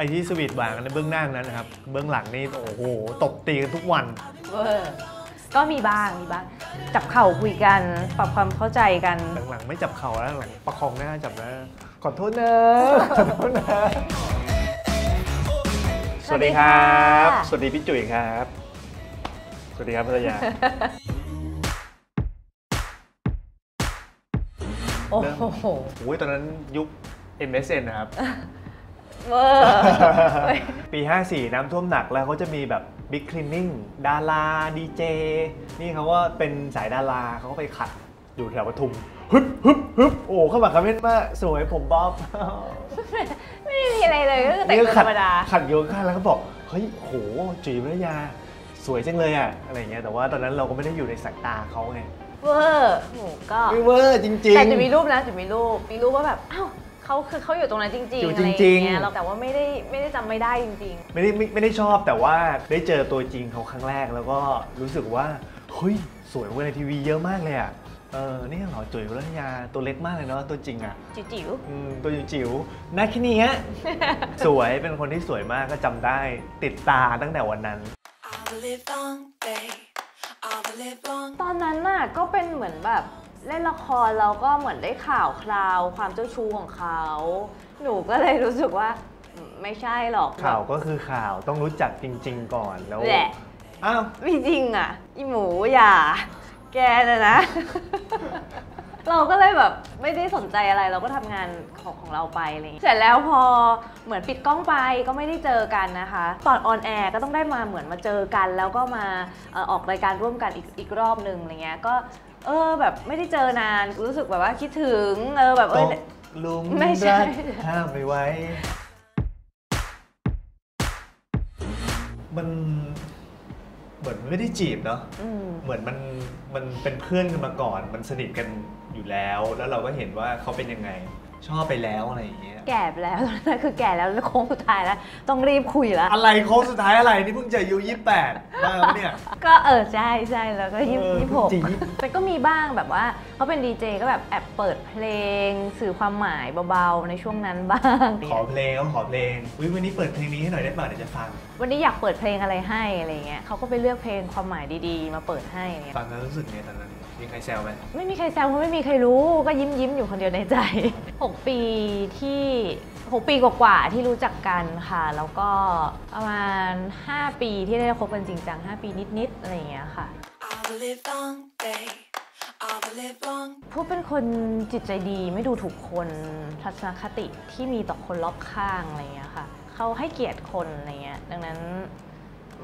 อ้ที่สวีทหวานกันในเบื้องหน้านั้นนะครับ เบื้องหลังนี่โอ้โหตบตีกันทุกวันเวอร์ก็มีบ้างมีบ้าง จับเข่าคุยกันปรับความเข้าใจกัน หลังๆไม่จับเข่าแล้วหลังประคองหน้าจับหน้าขอโทษนะขอโทษนะสวัสดีครับค่ะสวัสดีพี่จุ๋ยครับ สวัสดีครับภรรยาโอ้โหโอ้ยตอนนั้นยุค MSN นะครับ เวอร์เว้ยปี 54 น้ำท่วมหนักแล้วเขาจะมีแบบบิ๊กคลีนนิ่งดาราดีเจ นี่เขาว่าเป็นสายดาราเขาก็ไปขัดอยู่แถวปทุมฮึบฮึบฮึบโอ้เข้ามาคอมเมนต์มากสวยผมบ๊อบไม่มีอะไรเลยก็คือแต่งนี่ตัวธขัรรมดาขัดโยข้างแล้วก็บอก เฮ้ยโหจุ๋ยภรรยา สวยจังเลยอะอะไรเงี้ยแต่ว่าตอนนั้นเราก็ไม่ได้อยู่ในสายตาเขาไงเวอร์หนูก็ไม่เวอร์จริงๆแต่จะมีรูปนะจะมีรูปมีรูปว่าแบบอ้าว เขาคือเขาอยู่ตรงนั้นจริงอยู่ๆอะไรอย่างจริงๆเงี้ยเราแต่ว่าไม่ได้ไม่ได้จำไม่ได้จริง ไม่ได้ไม่ไม่ได้ชอบแต่ว่าได้เจอตัวจริงเขาครั้งแรกแล้วก็รู้สึกว่าเฮ้ยสวยกว่าในทีวีเยอะมากเลยอะเออนี่เหรอจุ๋ยภรรยาตัวเล็กมากเลยเนาะตัวจริงอะๆ จิ๋วอืมตัวจิ๋วๆหน้าแค่นี้ฮะ สวยเป็นคนที่สวยมากก็จำได้ติดตาตั้งแต่วันนั้น I will live on, babe. I will live on. ๆตอนนั้นน่ะก็เป็นเหมือนแบบ เล่นละครเราก็เหมือนได้ข่าวคราวความเจ้าชู้ของเขา หนูก็เลยรู้สึกว่าอืมไม่ใช่หรอกข่าวก็คือข่าวต้องรู้จักจริง ๆ ก่อนแล้วแหละอ้าวไม่จริงอะอีหมูอย่า แกนะนะ เราก็เลยแบบไม่ได้สนใจอะไรเราก็ทำงานของของเราไปอะไรอย่างเงี้ยเสร็จแล้วพอเหมือนปิดกล้องไปก็ไม่ได้เจอกันนะคะ ตอนออนแอร์ก็ต้องได้มาเหมือนมาเจอกัน แล้วก็มาเอ่อออกรายการร่วมกันอีกอีกรอบหนึ่งอะไรเงี้ยก็ เออแบบไม่ได้เจอนานรู้สึกแบบว่าคิดถึงเออแบบเอตอกหลุมไม่ใช่ รักห้ามไม่ไหวมันเหมือนไม่ได้จีบเนาะ อืม เหมือนมันมันเป็นเพื่อนกันมาก่อน มันสนิทกันอยู่แล้ว แล้วเราก็เห็นว่าเขาเป็นยังไง ชอบไปแล้วอะไรอย่างเงี้ยแก่ไปแล้วตอนนั้นคือแก่แล้วแล้วโค้งสุดท้ายแล้ว ต้องรีบคุยแล้ว อะไรโค้งสุดท้ายอะไรนี่เพิ่งจะอายุยี่แปดบ้าปะเนี่ย ก็เออใช่ใช่แล้วก็ยี่เออยี่หกจริง แต่ก็มีบ้างแบบว่าเขาเป็นดีเจก็แบบแอบเปิดเพลง สื่อความหมายเบาๆในช่วงนั้นบ้าง ขอเพลงเขาขอเพลงอุ้ยวันนี้เปิดเพลงนี้ให้หน่อยได้ป่ะเดี๋ยวจะฟัง วันนี้อยากเปิดเพลงอะไรให้อะไรเงี้ยเขาก็ไปเลือกเพลงความหมายดีๆ มาเปิดให้อะไรเงี้ย ฟังแล้วรู้สึกไงตอนนั้น มีใครแซวไหมไม่มีใครแซวเพราะไม่มีใครรู้ก็ยิ้มยิ้มๆอยู่คนเดียวในใจ 6 ปีที่6ปีกว่าๆที่รู้จักกันค่ะ แล้วก็ประมาณ 5 ปีที่ได้คบกันจริงจัง5ปีนิดๆอะไรอย่างเงี้ยค่ะ I will live on, babe. I will live on. พวกเป็นคนจิตใจดีไม่ดูถูกคนทัศนคติที่มีต่อคนรอบข้างอะไรเงี้ยค่ะ เขาให้เกียรติคนอะไรเงี้ยดังนั้น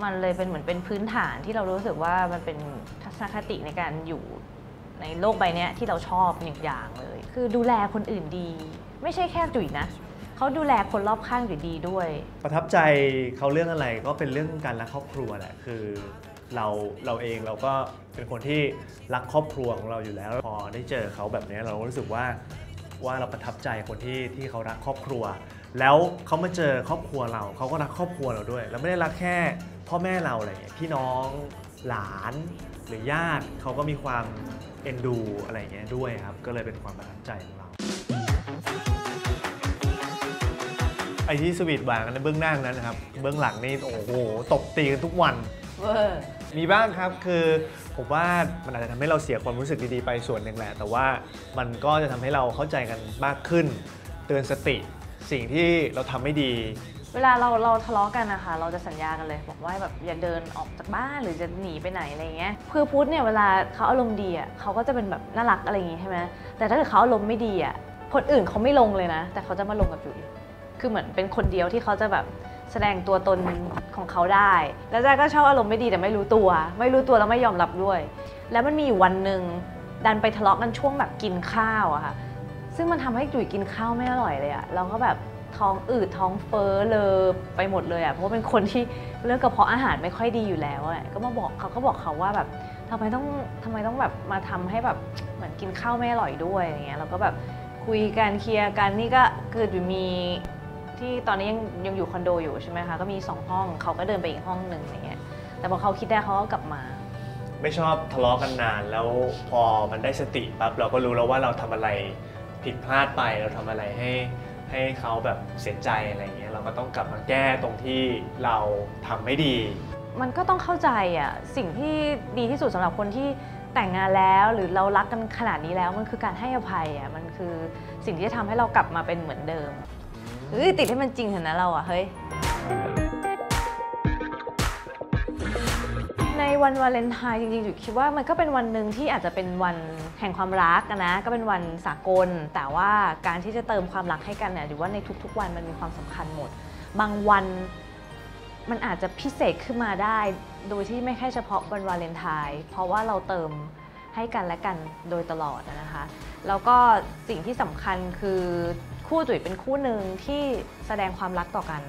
มันเลยเป็นเหมือนเป็นพื้นฐานที่เรารู้สึกว่ามันเป็นทัศนคติในการอยู่ในโลกใบนี้ที่เราชอบหนึ่งอย่างเลย คือดูแลคนอื่นดี ไม่ใช่แค่จุ๋ยนะเขาดูแลคนรอบข้างจุ๋ยดีด้วย ประทับใจเขาเรื่องอะไรก็เป็นเรื่องการรักครอบครัวแหละคือเราเราเองเราก็เป็นคนที่รักครอบครัวของเราอยู่แล้ว พอได้เจอเขาแบบนี้เราก็รู้สึกว่าว่าเราประทับใจคนที่ที่เขารักครอบครัว แล้วเขามาเจอครอบครัวเราเขาก็รักครอบครัวเราด้วยแล้วไม่ได้รักแค่พ่อแม่เราอะไรอย่างเงี้ยพี่น้องหลานหรือญาติเขาก็มีความเอ็นดูอะไรอย่างเงี้ยด้วยครับ ก็เลยเป็นความประทับใจของเราไอที่สวีทหวานกันในเบื้องหน้านั้นนะครับ เบื้องหลังนี่โอ้โหตบตีกันทุกวัน เวอร์มีบ้างครับคือผมว่ามันอาจจะทำให้เราเสียความรู้สึกดีๆไปส่วนหนึ่งแหละ แต่ว่ามันก็จะทำให้เราเข้าใจกันมากขึ้น เตือนสติ สิ่งที่เราทำไม่ดี เวลาเราเราทะเลาะกันนะคะเราจะสัญญากันเลย บอกว่าแบบอย่าเดินออกจากบ้านหรือจะหนีไปไหนอะไรเงี้ยคือพุทธเนี่ยเวลาเขาอารมณ์ดีอะเขาก็จะเป็นแบบน่ารักอะไรอย่างงี้ใช่ไหมแต่ถ้าเกิดเขาอารมณ์ไม่ดีอะคนอื่นเขาไม่ลงเลยนะ แต่เขาจะมาลงกับจุ๋ยคือเหมือนเป็นคนเดียวที่เขาจะแบบแสดงตัวตนของเขาได้ แล้วแจ๊กก็ชอบอารมณ์ไม่ดีแต่ไม่รู้ตัว ไม่รู้ตัวแล้วไม่ยอมรับด้วย แล้วมันมีอยู่วันหนึ่งดันไปทะเลาะกันช่วงแบบกินข้าวอะค่ะ ซึ่งมันทำให้จุ๋ยกินข้าวไม่อร่อยเลยอะเราก็แบบท้องอืดท้องเฟ้อเลยไปหมดเลยอะเพราะว่าเป็นคนที่เรื่องกระเพาะอาหารไม่ค่อยดีอยู่แล้วอะก็มาบอกเขาก็บอกเขาว่าแบบทำไมต้องทำไมต้องแบบมาทำให้แบบเหมือนกินข้าวไม่อร่อยด้วยอะไรเงี้ยเราก็แบบคุยกันเคลียร์กันนี่ก็คือจุ๋ยมีที่ตอนนี้ยังยังอยู่คอนโดอยู่ใช่ไหมคะก็มีสองห้องเขาก็เดินไปอีกห้องหนึ่งอะไรเงี้ยแต่พอเขาคิดได้เขาก็กลับมาไม่ชอบทะเลาะกันนานแล้วพอมันได้สติปั๊บเราก็รู้แล้วว่าเราทำอะไร ผิดพลาดไปเราทำอะไรให้ให้เขาแบบเสียใจอะไรเงี้ยเราก็ต้องกลับมาแก้ตรงที่เราทำไม่ดี มันก็ต้องเข้าใจอะสิ่งที่ดีที่สุดสำหรับคนที่แต่งงานแล้วหรือเรารักกันขนาดนี้แล้วมันคือการให้อภัยอะมันคือสิ่งที่จะทำให้เรากลับมาเป็นเหมือนเดิมเฮ้ยติดให้มันจริงเถอะนะเราอะเฮ้ยในวันวาเลนไทน์จริงๆจุ๋ยคิดว่ามันก็เป็นวันหนึ่งที่อาจจะเป็นวัน แห่งความรักอะนะก็เป็นวันสากล แต่ว่าการที่จะเติมความรักให้กันเนี่ยหรือว่าในทุกๆวันมันมีความสำคัญหมด บางวันมันอาจจะพิเศษขึ้นมาได้ โดยที่ไม่แค่เฉพาะวันวาเลนไทน์เพราะว่าเราเติมให้กันและกันโดยตลอดนะคะแล้วก็สิ่งที่สำคัญคือคู่จุ๋ยเป็นคู่หนึ่งที่แสดงความรักต่อกัน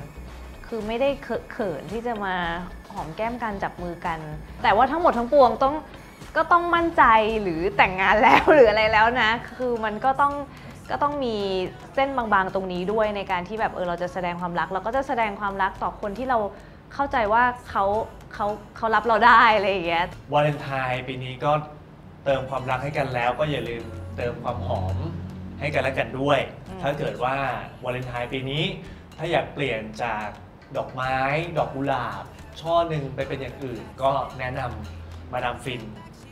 คือไม่ได้เขินที่จะมาหอมแก้มกันจับมือกัน แต่ว่าทั้งหมดทั้งปวงต้อง ก็ต้องมั่นใจหรือแต่งงานแล้วหรืออะไรแล้วนะ คือมันก็ต้องก็ต้องมีเส้นบางๆตรงนี้ด้วยในการที่แบบเออเราจะแสดงความรัก เราก็จะแสดงความรักต่อคนที่เราเข้าใจว่าเขาเขาเขารับเราได้อะไรอย่างเงี้ยวาเลนไทน์ปีนี้ก็เติมความรักให้กันแล้ว ก็อย่าลืมเติมความหอมให้กันและกันด้วยอืมถ้าเกิดว่าวาเลนไทน์ปีนี้ ถ้าอยากเปลี่ยนจากดอกไม้ ดอกกุหลาบ ช่อหนึ่งไปเป็นอย่างอื่น ก็แนะนำมาดามฟิน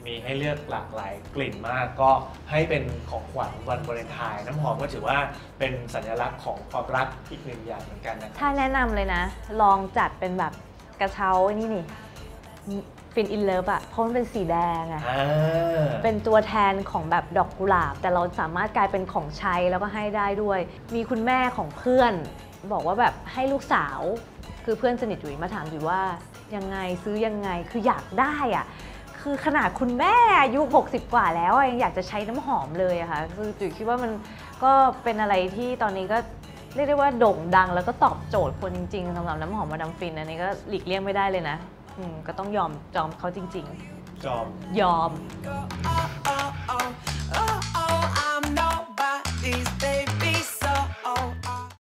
มีให้เลือกหลากหลายกลิ่นมากก็ให้เป็นของขวัญวันวาเลนไทน์น้ำหอมก็ถือว่าเป็นสัญลักษณ์ของความรักอีกหนึ่งอย่างเหมือนกันนะครับ ถ้าแนะนำเลยนะ ลองจัดเป็นแบบกระเช้านี่นี่ฟินอินเลิฟอะเพราะมันเป็นสีแดงอะอ่า เป็นตัวแทนของแบบดอกกุหลาบ แต่เราสามารถกลายเป็นของใช้แล้วก็ให้ได้ด้วย มีคุณแม่ของเพื่อน บอกว่าแบบให้ลูกสาว คือเพื่อนสนิทจุ๋ยมาถามจุ๋ยว่ายังไงซื้อยังไงคืออยากได้อะ คือขนาดคุณแม่อายุ 60 กว่าแล้วยังอยากจะใช้น้ำหอมเลยอะค่ะคือจุ๋ยคิดว่ามันก็เป็นอะไรที่ตอนนี้ก็เรียกได้ว่าโด่งดังแล้วก็ตอบโจทย์คนจริงๆสำหรับน้ำหอมมาดามฟินอันนี้ก็หลีกเลี่ยงไม่ได้เลยนะอืมก็ต้องยอมจอมเขาจริง จอม ๆ ยอม oh, oh, oh, oh, oh, oh, oh.